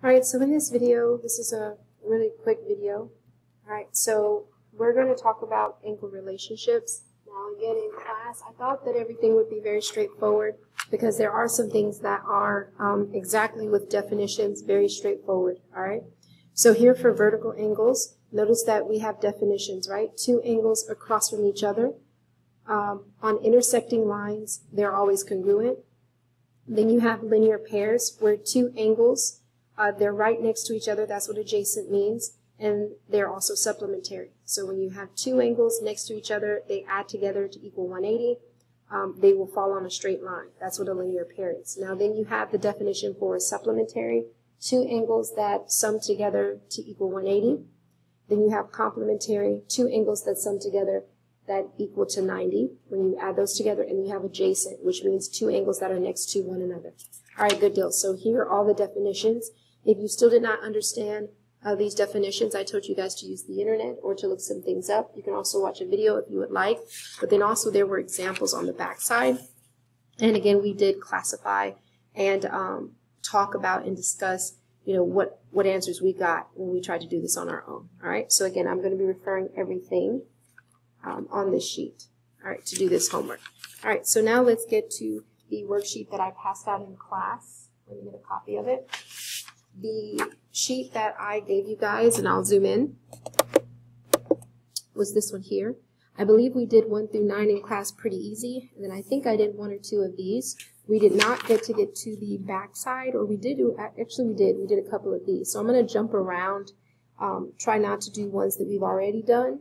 Alright, so in this video, this is a really quick video. Alright, so we're going to talk about angle relationships. Now again in class, I thought that everything would be very straightforward because there are some things that are um, exactly with definitions very straightforward. Alright, so here for vertical angles, notice that we have definitions, right? Two angles across from each other. Um, on intersecting lines, they're always congruent. Then you have linear pairs where two angles uh, they're right next to each other. That's what adjacent means. And they're also supplementary. So when you have two angles next to each other, they add together to equal 180. Um, they will fall on a straight line. That's what a linear pair is. Now then you have the definition for a supplementary. Two angles that sum together to equal 180. Then you have complementary, two angles that sum together that equal to 90 when you add those together. And you have adjacent, which means two angles that are next to one another. All right, good deal. So here are all the definitions. If you still did not understand uh, these definitions, I told you guys to use the internet or to look some things up. You can also watch a video if you would like. But then also there were examples on the back side. And again, we did classify and um, talk about and discuss, you know, what, what answers we got when we tried to do this on our own. All right. So again, I'm going to be referring everything um, on this sheet. All right, to do this homework. All right, so now let's get to the worksheet that I passed out in class. Let me get a copy of it the sheet that I gave you guys, and I'll zoom in, was this one here. I believe we did 1 through 9 in class pretty easy, and then I think I did one or two of these. We did not get to get to the back side, or we did, do, actually we did, we did a couple of these. So I'm going to jump around, um, try not to do ones that we've already done.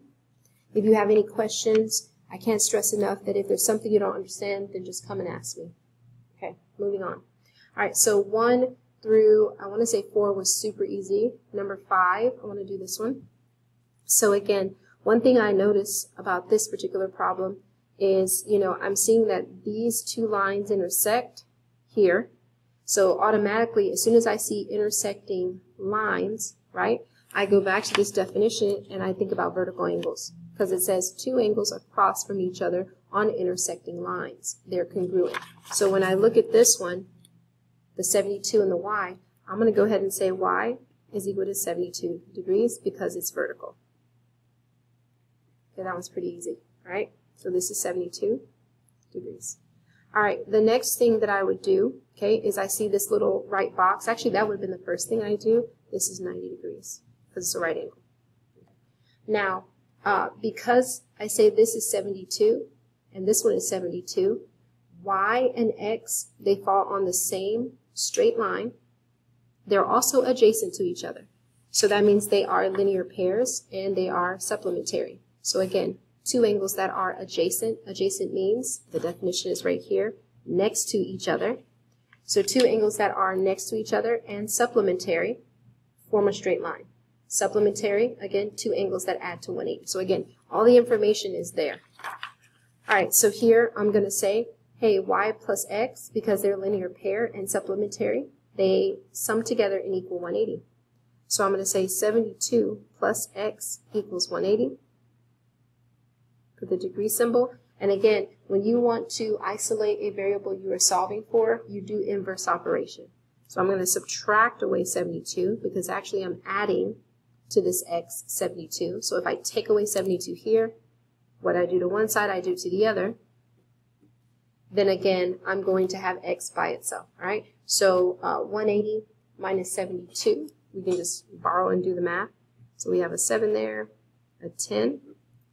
If you have any questions, I can't stress enough that if there's something you don't understand, then just come and ask me. Okay, moving on. All right, so one through, I want to say four was super easy. Number five, I want to do this one. So again, one thing I notice about this particular problem is, you know, I'm seeing that these two lines intersect here. So automatically, as soon as I see intersecting lines, right, I go back to this definition and I think about vertical angles because it says two angles across from each other on intersecting lines. They're congruent. So when I look at this one, the 72 and the y, I'm going to go ahead and say y is equal to 72 degrees because it's vertical. Okay, that one's pretty easy, all right? So this is 72 degrees. All right, the next thing that I would do, okay, is I see this little right box. Actually, that would have been the first thing I do. This is 90 degrees because it's a right angle. Now, uh, because I say this is 72 and this one is 72, y and x, they fall on the same straight line. They're also adjacent to each other. So that means they are linear pairs and they are supplementary. So again, two angles that are adjacent. Adjacent means, the definition is right here, next to each other. So two angles that are next to each other and supplementary form a straight line. Supplementary, again, two angles that add to 180. So again, all the information is there. All right, so here I'm going to say hey, y plus x, because they're linear pair and supplementary, they sum together and equal 180. So I'm going to say 72 plus x equals 180. Put the degree symbol. And again, when you want to isolate a variable you are solving for, you do inverse operation. So I'm going to subtract away 72 because actually I'm adding to this x 72. So if I take away 72 here, what I do to one side, I do to the other then again, I'm going to have x by itself, all right? So uh, 180 minus 72, we can just borrow and do the math. So we have a 7 there, a 10,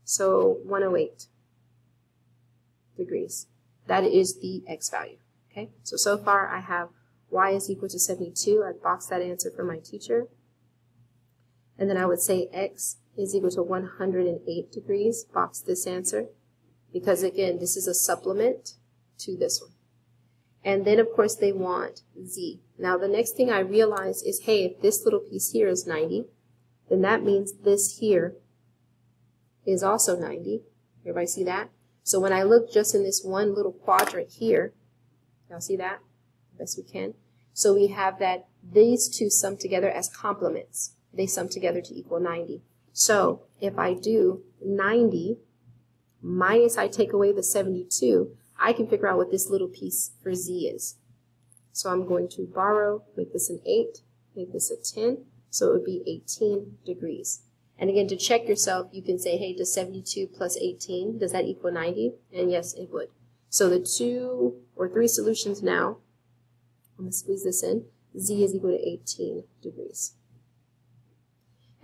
so 108 degrees. That is the x value, okay? So, so far I have y is equal to 72. I boxed that answer for my teacher. And then I would say x is equal to 108 degrees, box this answer. Because again, this is a supplement to this one. And then, of course, they want z. Now, the next thing I realize is, hey, if this little piece here is 90, then that means this here is also 90. Everybody see that? So when I look just in this one little quadrant here, y'all see that? Best we can. So we have that these two sum together as complements. They sum together to equal 90. So if I do 90 minus I take away the 72, I can figure out what this little piece for z is. So I'm going to borrow, make this an 8, make this a 10, so it would be 18 degrees. And again, to check yourself, you can say, hey, does 72 plus 18, does that equal 90? And yes, it would. So the two or three solutions now, I'm going to squeeze this in, z is equal to 18 degrees.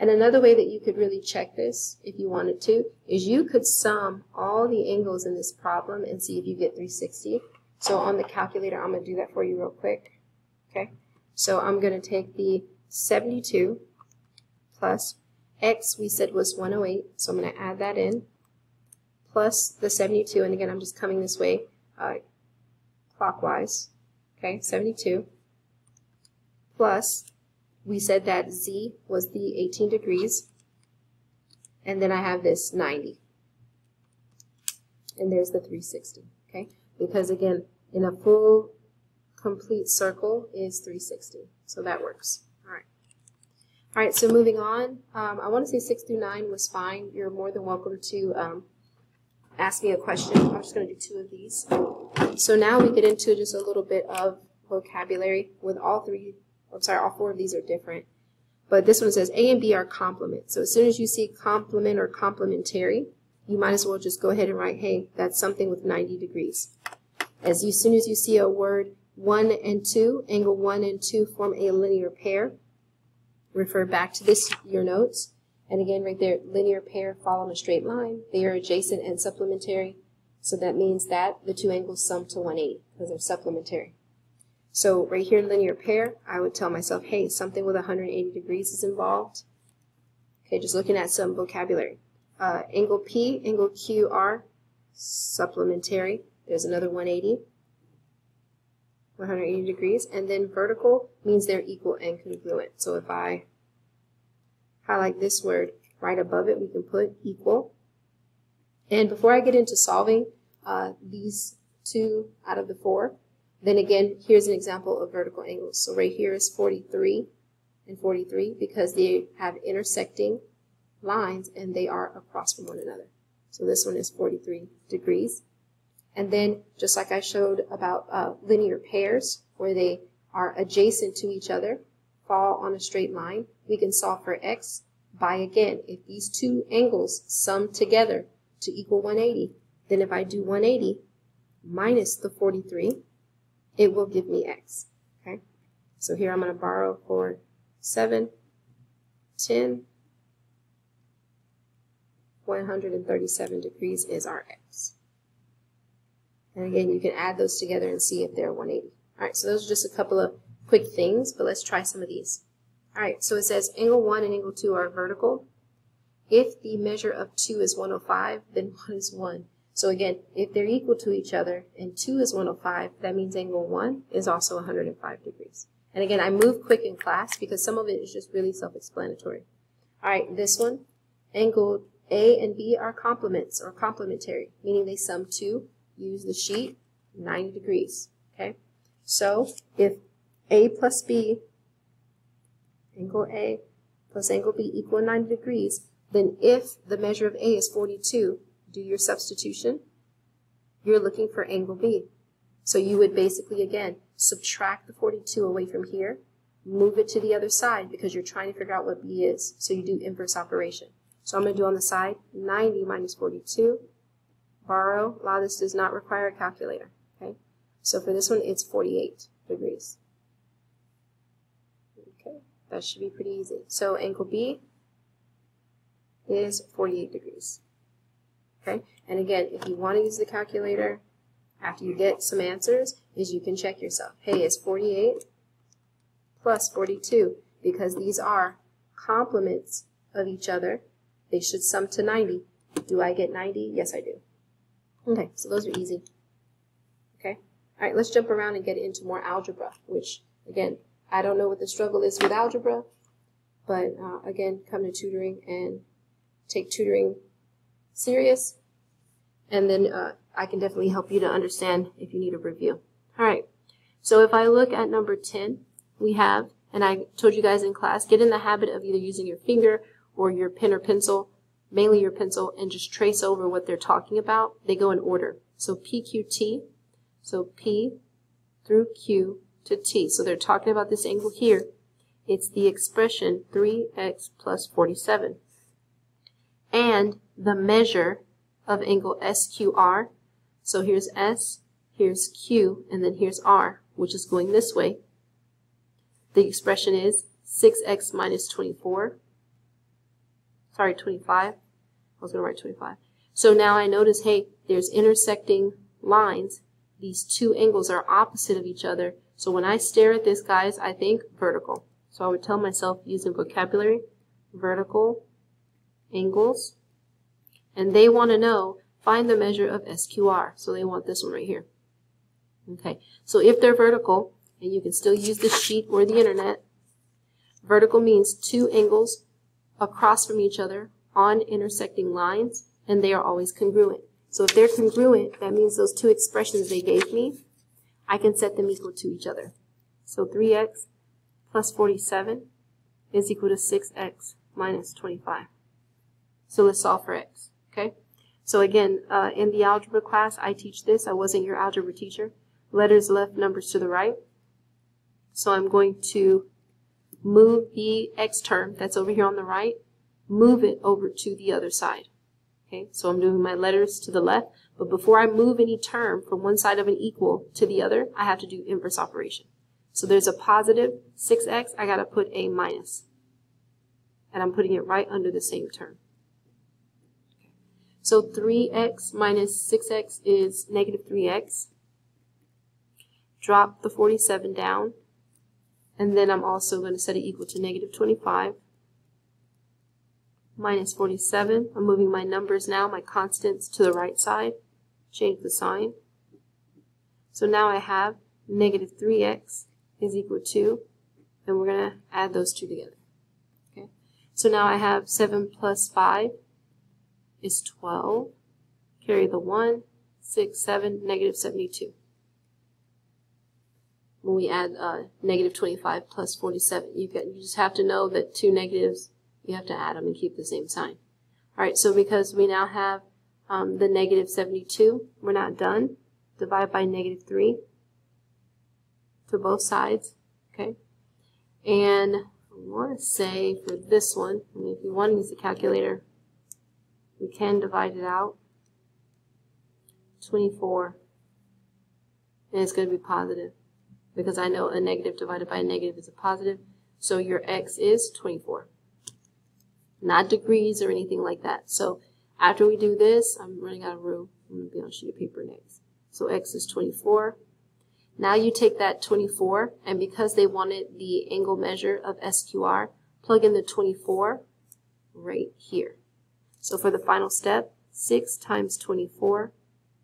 And another way that you could really check this, if you wanted to, is you could sum all the angles in this problem and see if you get 360. So on the calculator, I'm going to do that for you real quick. Okay, so I'm going to take the 72 plus x we said was 108, so I'm going to add that in, plus the 72, and again I'm just coming this way uh, clockwise, okay, 72, plus we said that z was the 18 degrees, and then I have this 90. And there's the 360, okay? Because again, in a full complete circle is 360, so that works. All right. All right, so moving on, um, I want to say 6 through 9 was fine. You're more than welcome to um, ask me a question. I'm just going to do two of these. So now we get into just a little bit of vocabulary with all three I'm sorry, all four of these are different. But this one says A and B are complement. So as soon as you see complement or complementary, you might as well just go ahead and write, hey, that's something with 90 degrees. As, you, as soon as you see a word 1 and 2, angle 1 and 2 form a linear pair. Refer back to this, your notes. And again, right there, linear pair fall on a straight line. They are adjacent and supplementary. So that means that the two angles sum to 180 because they're supplementary. So right here in linear pair, I would tell myself, hey, something with 180 degrees is involved. Okay, just looking at some vocabulary. Uh, angle P, angle QR, supplementary. There's another 180, 180 degrees. And then vertical means they're equal and congruent. So if I highlight this word right above it, we can put equal. And before I get into solving uh, these two out of the four, then again, here's an example of vertical angles. So right here is 43 and 43 because they have intersecting lines and they are across from one another. So this one is 43 degrees. And then, just like I showed about uh, linear pairs, where they are adjacent to each other, fall on a straight line, we can solve for x by, again, if these two angles sum together to equal 180, then if I do 180 minus the 43, it will give me x. Okay, so here I'm going to borrow for 7, 10, 137 degrees is our x. And again, you can add those together and see if they're 180. All right, so those are just a couple of quick things, but let's try some of these. All right, so it says angle 1 and angle 2 are vertical. If the measure of 2 is 105, then 1 is 1. So again, if they're equal to each other and 2 is 105, that means angle 1 is also 105 degrees. And again, I move quick in class because some of it is just really self-explanatory. All right, this one, angle A and B are complements or complementary, meaning they sum to, use the sheet, 90 degrees. Okay, so if A plus B, angle A plus angle B equal 90 degrees, then if the measure of A is 42, do your substitution, you're looking for angle B. So you would basically, again, subtract the 42 away from here, move it to the other side because you're trying to figure out what B is. So you do inverse operation. So I'm going to do on the side 90 minus 42, borrow. A lot of this does not require a calculator. Okay, So for this one, it's 48 degrees. Okay, that should be pretty easy. So angle B is 48 degrees. Okay, and again, if you want to use the calculator after you get some answers, is you can check yourself. Hey, is 48 plus 42 because these are complements of each other. They should sum to 90. Do I get 90? Yes, I do. Okay, so those are easy. Okay, all right, let's jump around and get into more algebra, which, again, I don't know what the struggle is with algebra, but uh, again, come to tutoring and take tutoring serious, and then uh, I can definitely help you to understand if you need a review. All right, so if I look at number 10, we have, and I told you guys in class, get in the habit of either using your finger or your pen or pencil, mainly your pencil, and just trace over what they're talking about. They go in order. So PQT, so P through Q to T. So they're talking about this angle here. It's the expression 3x plus 47. And the measure of angle SQR. So here's S, here's Q, and then here's R, which is going this way. The expression is 6x minus 24. Sorry, 25. I was going to write 25. So now I notice, hey, there's intersecting lines. These two angles are opposite of each other. So when I stare at this, guys, I think vertical. So I would tell myself using vocabulary, vertical angles. And they want to know, find the measure of SQR. So they want this one right here. Okay, so if they're vertical, and you can still use the sheet or the internet, vertical means two angles across from each other on intersecting lines, and they are always congruent. So if they're congruent, that means those two expressions they gave me, I can set them equal to each other. So 3x plus 47 is equal to 6x minus 25. So let's solve for x, okay? So again, uh, in the algebra class, I teach this. I wasn't your algebra teacher. Letters left, numbers to the right. So I'm going to move the x term that's over here on the right, move it over to the other side. Okay, so I'm doing my letters to the left, but before I move any term from one side of an equal to the other, I have to do inverse operation. So there's a positive 6x, I got to put a minus. And I'm putting it right under the same term. So 3x minus 6x is negative 3x. Drop the 47 down. And then I'm also going to set it equal to negative 25 minus 47. I'm moving my numbers now, my constants, to the right side. Change the sign. So now I have negative 3x is equal to, and we're going to add those two together. Okay. So now I have 7 plus 5 is 12. Carry the 1, 6, 7, negative 72. When we add uh, negative 25 plus 47, you, get, you just have to know that two negatives you have to add them and keep the same sign. All right, so because we now have um, the negative 72, we're not done. Divide by negative 3 to both sides, okay? And I want to say for this one, I mean, if you want to use a calculator, we can divide it out. 24. And it's going to be positive because I know a negative divided by a negative is a positive. So your x is 24 not degrees or anything like that. So after we do this, I'm running out of room. I'm going to be on a sheet of paper next. So x is 24. Now you take that 24, and because they wanted the angle measure of SQR, plug in the 24 right here. So for the final step, 6 times 24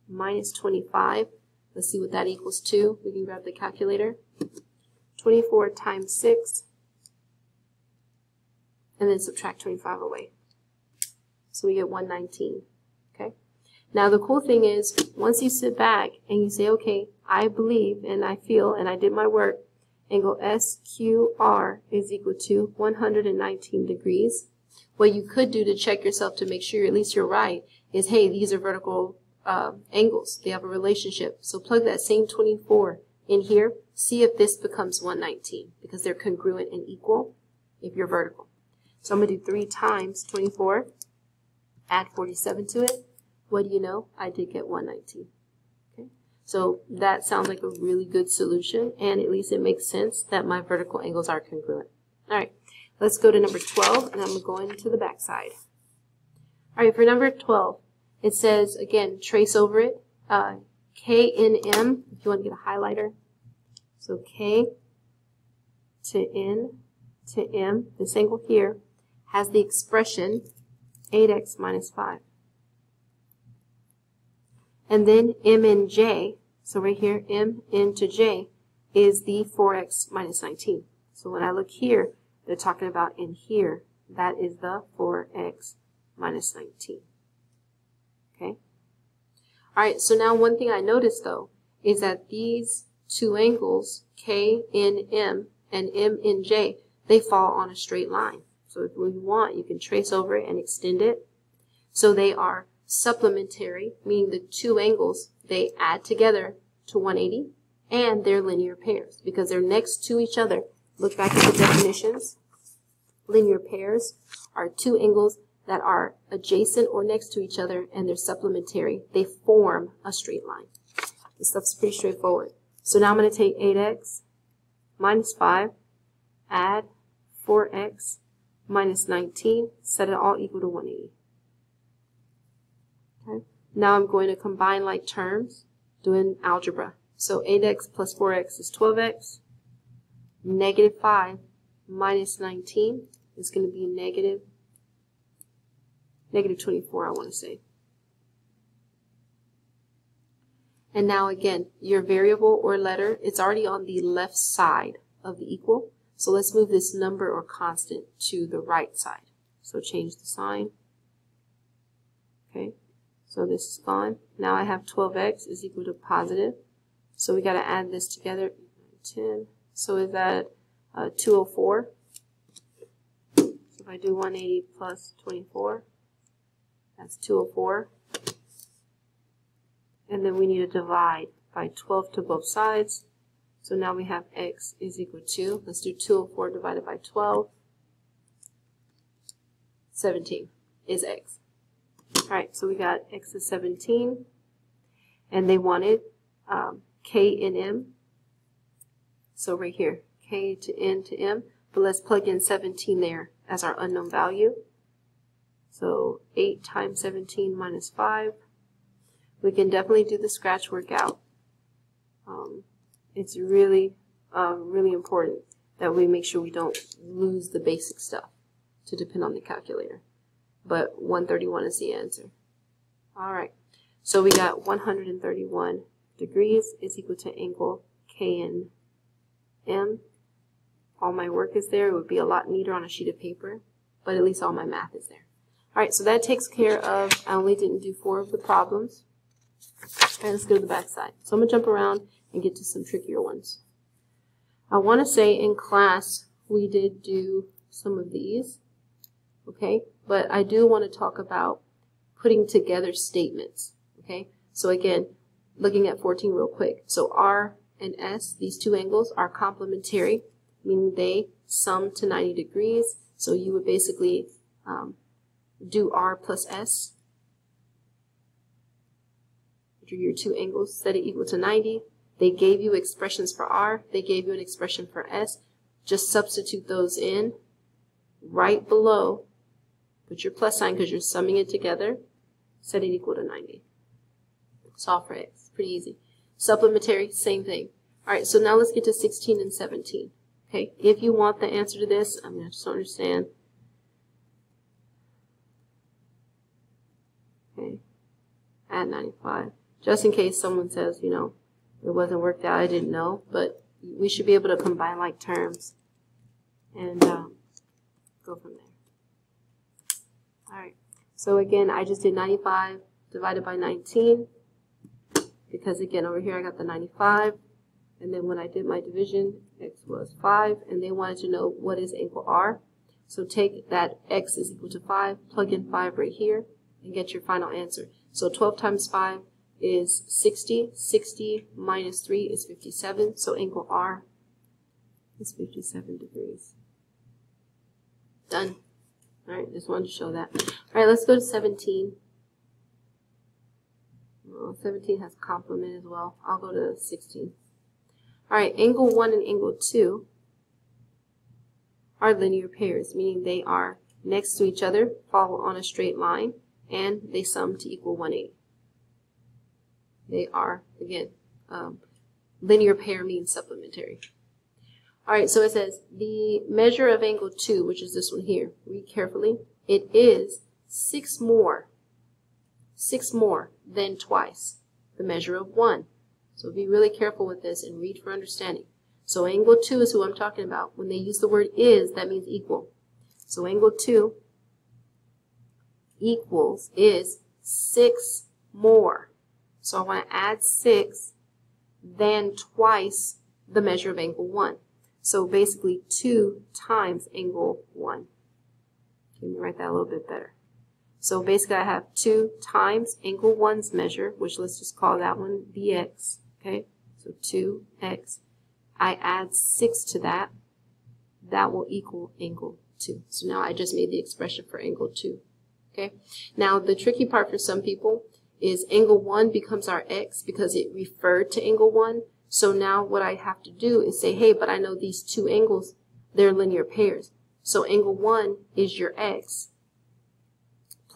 minus 25. Let's see what that equals to. We can grab the calculator. 24 times 6 and then subtract 25 away. So we get 119. Okay. Now the cool thing is, once you sit back and you say, okay, I believe and I feel and I did my work, angle SQR is equal to 119 degrees. What you could do to check yourself to make sure you're at least you're right is, hey, these are vertical uh, angles. They have a relationship. So plug that same 24 in here. See if this becomes 119 because they're congruent and equal if you're vertical. So I'm going to do 3 times 24, add 47 to it. What do you know? I did get 119. Okay, So that sounds like a really good solution, and at least it makes sense that my vertical angles are congruent. All right, let's go to number 12, and I'm going to the back side. All right, for number 12, it says, again, trace over it, uh, K N M, if you want to get a highlighter. So K to N to M, this angle here, has the expression 8x minus 5. And then m and j, so right here, m into j, is the 4x minus 19. So when I look here, they're talking about in here, that is the 4x minus 19. Okay? Alright, so now one thing I noticed though, is that these two angles, k in m and m j, they fall on a straight line. So if you want, you can trace over it and extend it. So they are supplementary, meaning the two angles, they add together to 180, and they're linear pairs because they're next to each other look back at the definitions. Linear pairs are two angles that are adjacent or next to each other and they're supplementary. They form a straight line. This stuff's pretty straightforward. So now I'm going to take 8x minus 5, add 4x minus 19, set it all equal to 180. Okay. Now I'm going to combine like terms, doing algebra. So 8x plus 4x is 12x. Negative 5 minus 19 is going to be negative, negative 24, I want to say. And now again, your variable or letter, it's already on the left side of the equal. So let's move this number or constant to the right side. So change the sign. Okay, so this is gone. Now I have 12x is equal to positive. So we got to add this together. 10. So is that uh, 204? So if I do 180 plus 24, that's 204. And then we need to divide by 12 to both sides. So now we have x is equal to, let's do 204 divided by 12. 17 is x. All right, so we got x is 17. And they wanted um, k and m. So right here, k to n to m. But let's plug in 17 there as our unknown value. So 8 times 17 minus 5. We can definitely do the scratch workout. Um, it's really, uh, really important that we make sure we don't lose the basic stuff to depend on the calculator. But 131 is the answer. All right. So we got 131 degrees is equal to angle KNM. All my work is there. It would be a lot neater on a sheet of paper, but at least all my math is there. All right, so that takes care of, I only didn't do four of the problems. All right, let's go to the back side. So I'm going to jump around and get to some trickier ones. I want to say in class we did do some of these, okay? But I do want to talk about putting together statements, okay? So again, looking at 14 real quick. So R and S, these two angles are complementary, meaning they sum to 90 degrees. So you would basically um, do R plus S. Do your two angles, set it equal to 90. They gave you expressions for R. They gave you an expression for S. Just substitute those in right below. Put your plus sign because you're summing it together. Set it equal to 90. Solve for X. Pretty easy. Supplementary, same thing. All right, so now let's get to 16 and 17. Okay, if you want the answer to this, I mean, I just understand. Okay, add 95. Just in case someone says, you know, it wasn't worked out. I didn't know, but we should be able to combine like terms and um, go from there. All right. So again, I just did 95 divided by 19 because again, over here I got the 95. And then when I did my division, x was 5, and they wanted to know what is angle R. So take that x is equal to 5, plug in 5 right here, and get your final answer. So 12 times 5 is 60. 60 minus 3 is 57. So angle R is 57 degrees. Done. All right, just wanted to show that. All right, let's go to 17. Well, 17 has complement as well. I'll go to 16. All right, angle 1 and angle 2 are linear pairs, meaning they are next to each other, follow on a straight line, and they sum to equal 180. They are, again, um, linear pair means supplementary. All right, so it says the measure of angle 2, which is this one here, read carefully, it is 6 more, 6 more than twice the measure of 1. So be really careful with this and read for understanding. So angle 2 is who I'm talking about. When they use the word is, that means equal. So angle 2 equals is 6 more so I want to add 6, then twice the measure of angle 1. So basically 2 times angle 1. Let me write that a little bit better. So basically I have 2 times angle 1's measure, which let's just call that one bx. Okay, so 2x. I add 6 to that. that will equal angle 2. So now I just made the expression for angle 2. Okay. Now the tricky part for some people is angle 1 becomes our x because it referred to angle 1. So now what I have to do is say, hey, but I know these two angles, they're linear pairs. So angle 1 is your x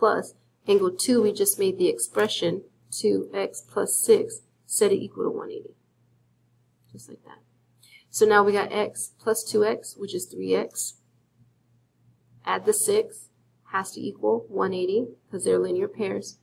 plus angle 2, we just made the expression 2x plus 6, set it equal to 180. Just like that. So now we got x plus 2x, which is 3x. Add the 6, has to equal 180 because they're linear pairs.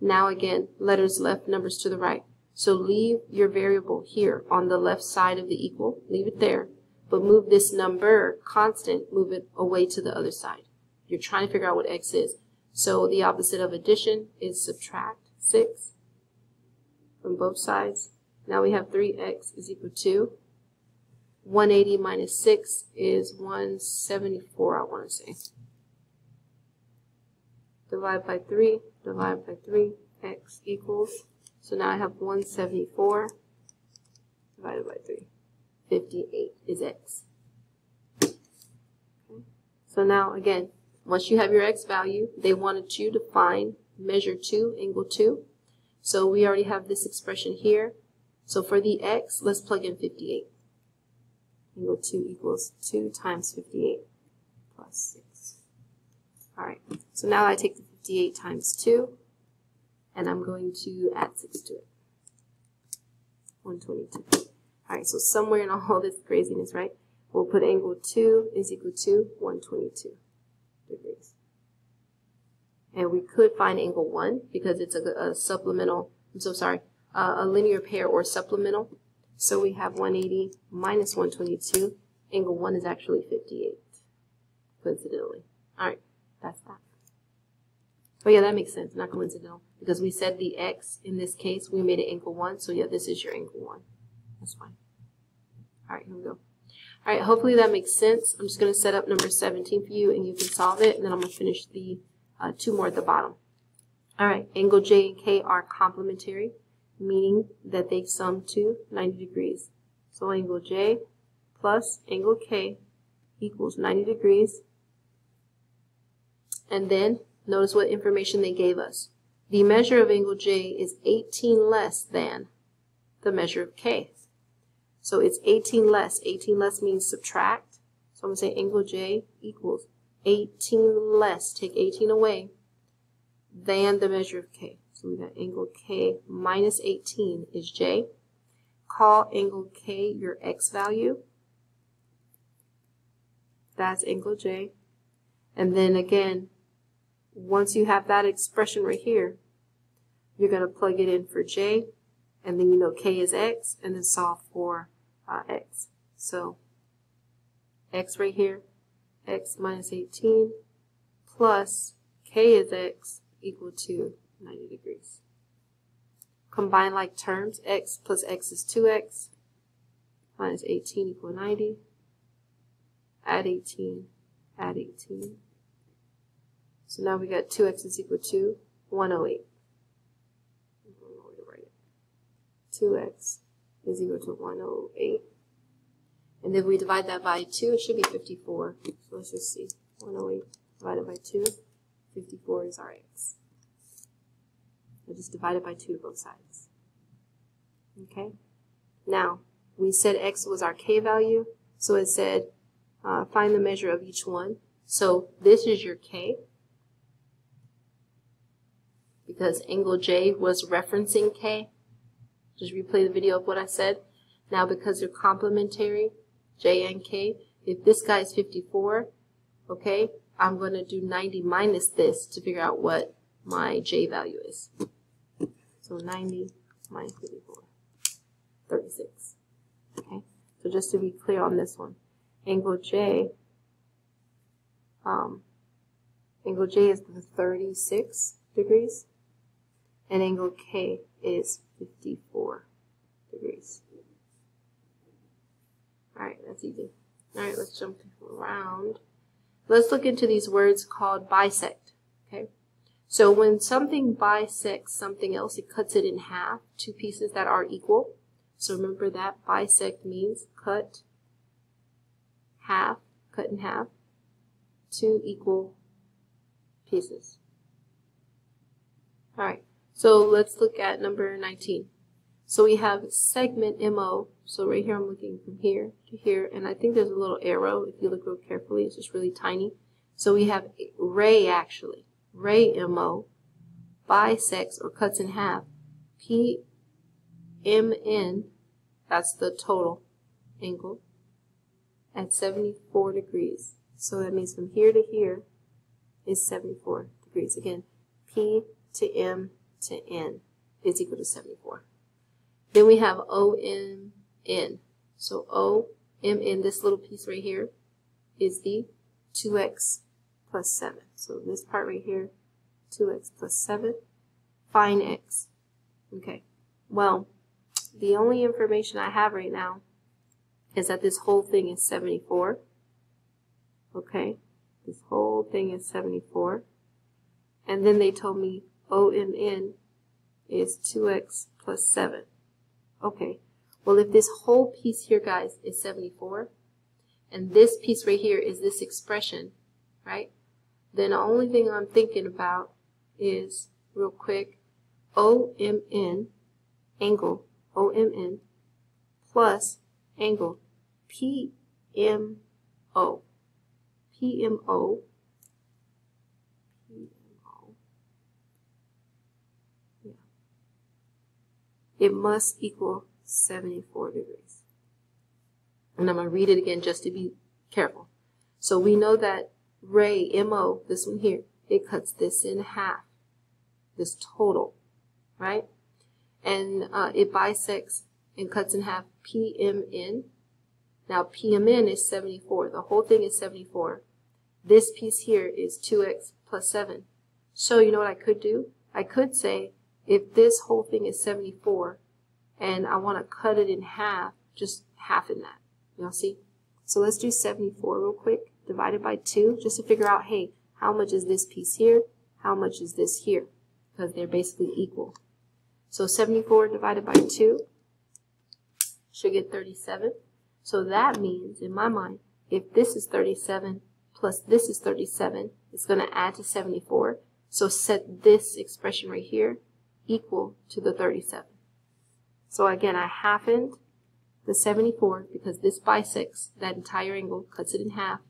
Now again, letters left, numbers to the right. So leave your variable here on the left side of the equal. Leave it there. But move this number, constant, move it away to the other side. You're trying to figure out what x is. So the opposite of addition is subtract 6 from both sides. Now we have 3x is equal to 180 minus 6 is 174, I want to say. Divide by 3, divide by 3, x equals, so now I have 174 divided by 3. 58 is x. Okay. So now, again, once you have your x value, they wanted you to find measure 2, angle 2. So we already have this expression here. So for the x, let's plug in 58. Angle 2 equals 2 times 58 plus 6. All right, so now I take the 58 times 2, and I'm going to add 6 to it. 122. All right, so somewhere in all this craziness, right, we'll put angle 2 is equal to 122 degrees. And we could find angle 1 because it's a, a supplemental, I'm so sorry, uh, a linear pair or supplemental. So we have 180 minus 122. Angle 1 is actually 58, coincidentally. All right, that's that. Oh yeah, that makes sense, not coincidental, because we said the x in this case, we made it angle 1, so yeah, this is your angle 1. That's fine. All right, here we go. All right, hopefully that makes sense. I'm just going to set up number 17 for you, and you can solve it, and then I'm going to finish the uh, two more at the bottom. All right, angle J and K are complementary, meaning that they sum to 90 degrees. So angle J plus angle K equals 90 degrees. And then notice what information they gave us. The measure of angle J is 18 less than the measure of K. So it's 18 less. 18 less means subtract. So I'm going to say angle J equals 18 less. Take 18 away than the measure of K. So we got angle K minus 18 is J. Call angle K your X value. That's angle J. And then again, once you have that expression right here, you're going to plug it in for J, and then you know K is X, and then solve for uh, X. So X right here, X minus 18 plus K is X equal to 90 degrees. Combine like terms, X plus X is 2X minus 18 equal 90. Add 18, add 18. So now we got 2x is equal to 108. 2x is equal to 108. And if we divide that by 2, it should be 54. So let's just see. 108 divided by 2, 54 is our x. I just divide it by 2 to both sides. Okay? Now, we said x was our k value, so it said uh, find the measure of each one. So this is your k, because angle J was referencing K. Just replay the video of what I said. Now because they're complementary, J and K, if this guy is 54, okay, I'm going to do 90 minus this to figure out what my J value is. So 90 minus 54, 36. Okay, so just to be clear on this one, angle J, um, angle J is 36 degrees and angle K is 54 degrees. Alright, that's easy. Alright, let's jump around. Let's look into these words called bisect. Okay, so when something bisects something else, it cuts it in half, two pieces that are equal. So remember that bisect means cut, half, cut in half, two equal pieces. All right, so let's look at number 19. So we have segment MO. So right here, I'm looking from here to here, and I think there's a little arrow. If you look real carefully, it's just really tiny. So we have ray actually, ray MO, bisects or cuts in half, PMN, that's the total angle, at 74 degrees. So that means from here to here is 74 degrees. Again, P to M to N is equal to 74. Then we have OMN. So OMN, this little piece right here, is the 2x plus 7. So this part right here, 2x plus 7. Find x. Okay. Well, the only information I have right now is that this whole thing is 74. Okay. This whole thing is 74. And then they told me OMN is 2x plus 7. Okay, well if this whole piece here, guys, is 74, and this piece right here is this expression, right? Then the only thing I'm thinking about is, real quick, OMN, angle, OMN, plus angle, PMO. PMO it must equal 74 degrees. And I'm going to read it again just to be careful. So we know that ray, MO, this one here, it cuts this in half, this total, right? And uh, it bisects and cuts in half PMN. Now PMN is 74. The whole thing is 74. This piece here is 2x plus 7. So you know what I could do? I could say if this whole thing is 74 and I want to cut it in half, just half in that. Y'all see? So let's do 74 real quick, divided by 2, just to figure out, hey, how much is this piece here? How much is this here? Because they're basically equal. So 74 divided by 2 should get 37. So that means, in my mind, if this is 37 plus this is 37, it's going to add to 74. So set this expression right here equal to the 37. So again, I halvened the 74 because this bisects that entire angle, cuts it in half.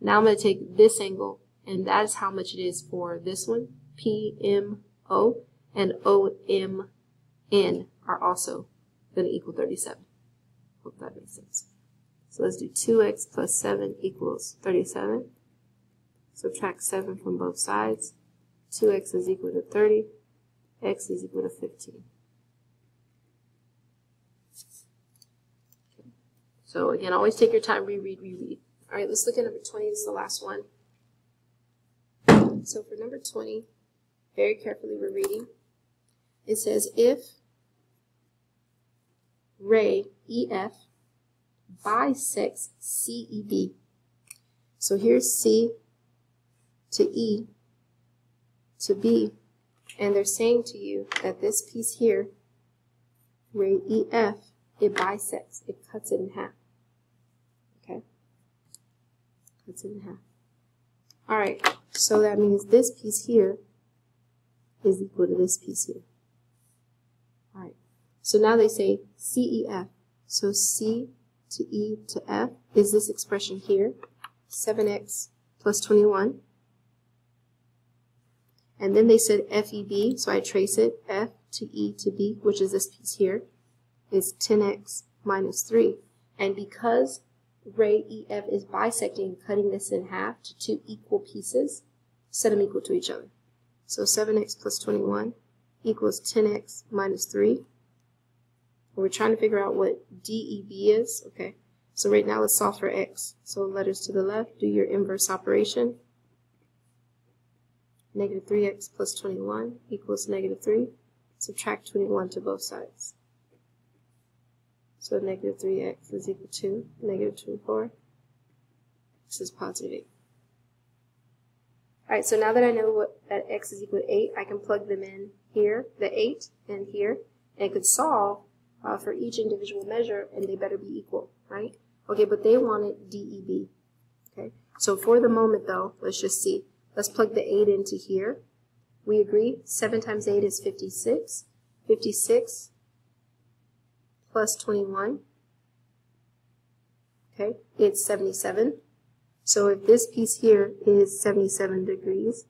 Now I'm going to take this angle, and that is how much it is for this one, PMO, and OMN are also going to equal 37. Hope that makes sense. So let's do 2x plus 7 equals 37. Subtract 7 from both sides. 2x is equal to 30 x is equal to 15. So again, always take your time, reread, reread. All right, let's look at number 20. This is the last one. So for number 20, very carefully we're reading. It says, if ray EF bisects CEB. So here's C to E to B and they're saying to you that this piece here, ray EF, it bisects, it cuts it in half. Okay? Cuts it in half. Alright, so that means this piece here is equal to this piece here. Alright, so now they say CEF. So C to E to F is this expression here, 7x plus 21. And then they said FEB, so I trace it, F to E to B, which is this piece here, is 10x minus 3. And because ray EF is bisecting, cutting this in half to two equal pieces, set them equal to each other. So 7x plus 21 equals 10x minus 3. We're trying to figure out what DEB is. Okay, so right now let's solve for x. So letters to the left, do your inverse operation. Negative 3x plus 21 equals negative 3. Subtract 21 to both sides. So negative 3x is equal to negative 24. This is positive 8. Alright, so now that I know what that x is equal to 8, I can plug them in here, the 8 and here, and I could solve uh, for each individual measure, and they better be equal, right? Okay, but they wanted DEB. Okay? So for the moment though, let's just see. Let's plug the 8 into here. We agree 7 times 8 is 56. 56 plus 21. Okay, it's 77. So if this piece here is 77 degrees,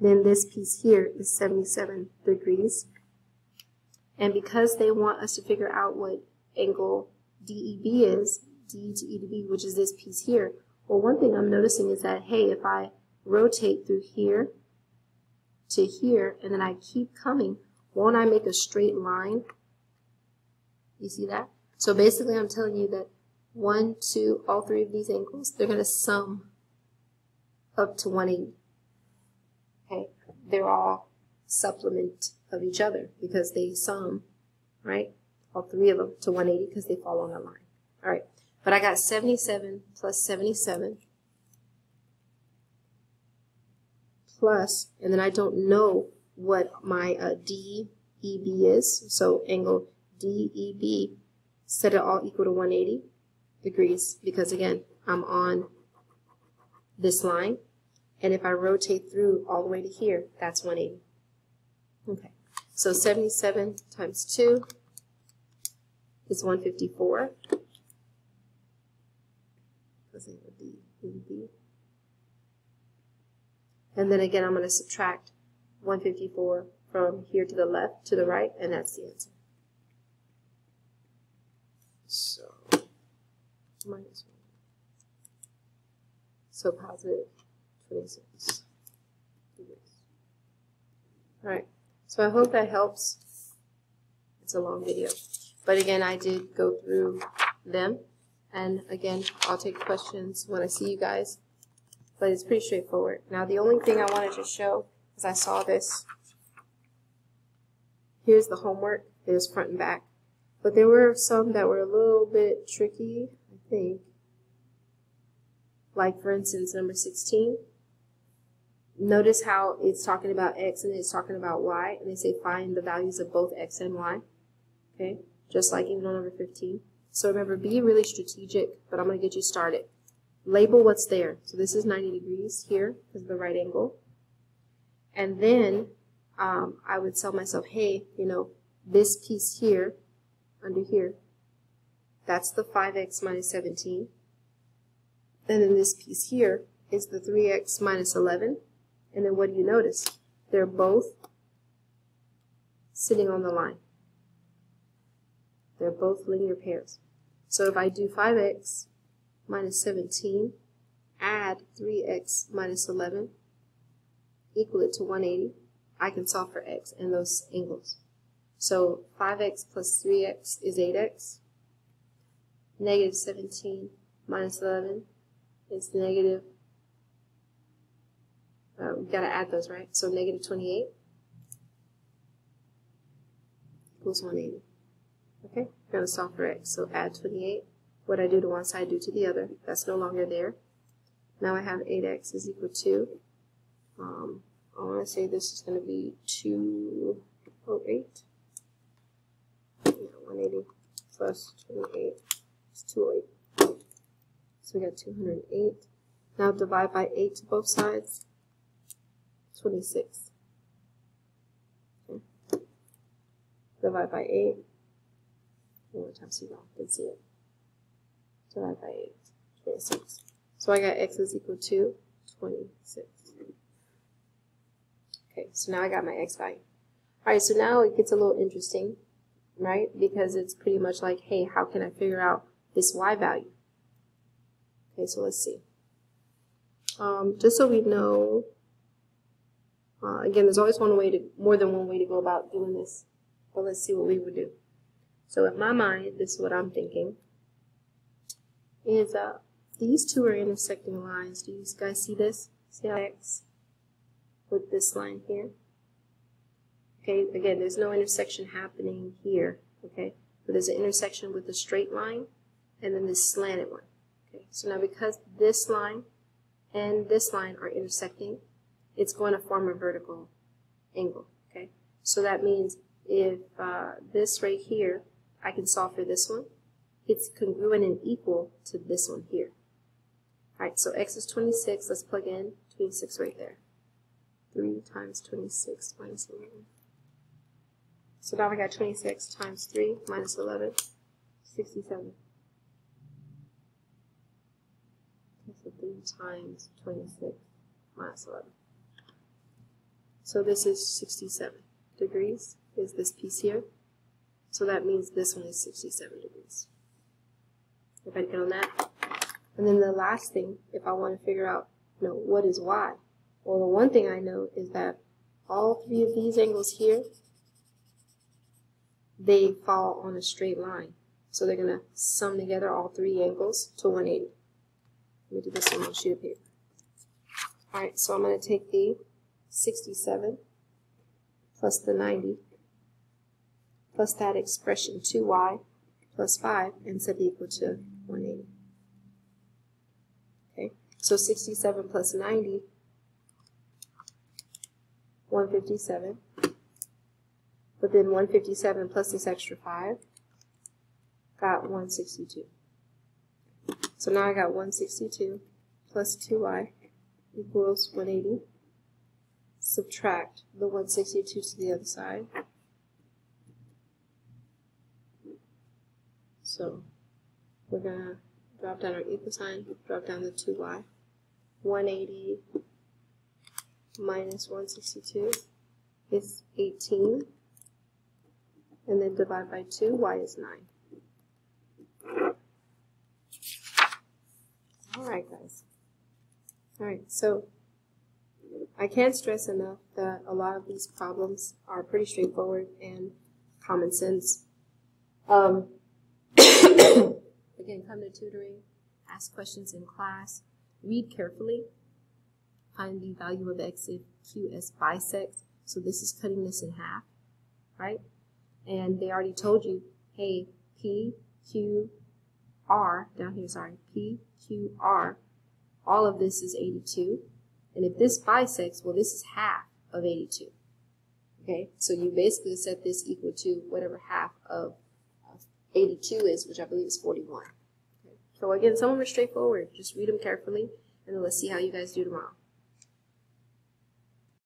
then this piece here is 77 degrees. And because they want us to figure out what angle DEB is, D to E to B, which is this piece here, well, one thing I'm noticing is that, hey, if I rotate through here to here, and then I keep coming, won't I make a straight line? You see that? So basically I'm telling you that one, two, all three of these angles, they're going to sum up to 180. Okay, they're all supplement of each other because they sum, right? All three of them to 180 because they fall on a line. All right, but I got 77 plus 77 plus, and then I don't know what my uh, DEB is, so angle DEB, set it all equal to 180 degrees because again, I'm on this line. And if I rotate through all the way to here, that's 180. Okay, so 77 times 2 is 154. And then again, I'm going to subtract 154 from here to the left to the right, and that's the answer. So, minus 1. So positive 26 All right, so I hope that helps. It's a long video. But again, I did go through them. And again, I'll take questions when I see you guys. But it's pretty straightforward. Now, the only thing I wanted to show is I saw this. Here's the homework. There's front and back. But there were some that were a little bit tricky, I think. Like, for instance, number 16. Notice how it's talking about x and it's talking about y, and they say find the values of both x and y. Okay, just like even on number 15. So remember, be really strategic, but I'm going to get you started. Label what's there. So this is 90 degrees here because of the right angle. And then um, I would tell myself, hey, you know, this piece here, under here, that's the 5x minus 17. And then this piece here is the 3x minus 11. And then what do you notice? They're both sitting on the line. They're both linear pairs. So if I do 5x minus 17, add 3x minus 11, equal it to 180, I can solve for x and those angles. So 5x plus 3x is 8x. Negative 17 minus 11 is negative uh, we've got to add those, right? So negative 28 equals 180. Okay, we're going to solve for x. So add 28. What I do to one side, I do to the other. That's no longer there. Now I have 8x is equal to, um, I want to say this is going to be 208. Yeah, 180 plus 28 is 208. So we got 208. Now divide by 8 to both sides. 26. Okay. Divide by 8. One more time so you can see it. By 8. 26. So I got x is equal to 26. Okay, so now I got my x value. Alright, so now it gets a little interesting, right? Because it's pretty much like, hey, how can I figure out this y value? Okay, so let's see. Um, just so we know uh, again, there's always one way to, more than one way to go about doing this. But let's see what we would do. So in my mind, this is what I'm thinking, is uh, these two are intersecting lines. Do you guys see this? See how X with this line here? Okay, again, there's no intersection happening here, okay? But there's an intersection with the straight line and then this slanted one. Okay, so now because this line and this line are intersecting, it's going to form a vertical angle, okay? So that means if uh, this right here, I can solve for this one, it's congruent and equal to this one here. Alright, so x is 26. Let's plug in 26 right there. 3 times 26 minus 11. So now we got 26 times 3 minus 11, 67. So 3 times 26 minus 11. So this is 67 degrees, is this piece here. So that means this one is 67 degrees. Everybody get on that? And then the last thing, if I want to figure out, you know, what is y? Well, the one thing I know is that all three of these angles here, they fall on a straight line. So they're going to sum together all three angles to 180. Let me do this on a sheet of paper. Alright, so I'm going to take the 67 plus the 90 plus that expression 2y plus 5 and set it equal to 180. Okay, so 67 plus 90, 157. But then 157 plus this extra 5 got 162. So now I got 162 plus 2y equals 180. Subtract the 162 to the other side. So we're going to drop down our equal sign, drop down the 2y. 180 minus 162 is 18. And then divide by 2, y is 9. Alright guys. Alright, so I can't stress enough that a lot of these problems are pretty straightforward and common sense. Um, again, come to tutoring, ask questions in class, read carefully, find the value of x if qs bisects. So this is cutting this in half, right? And they already told you, hey, p, q, r, down here, sorry, p, q, r, all of this is 82. And if this bisects, well, this is half of 82. Okay, so you basically set this equal to whatever half of 82 is, which I believe is 41. So again, some of them are straightforward. Just read them carefully, and then let's see how you guys do tomorrow.